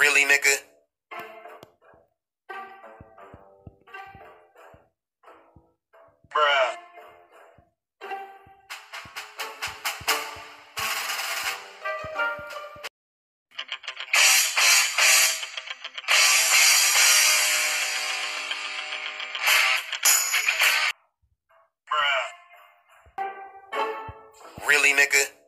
Really, nigga? really, nigga?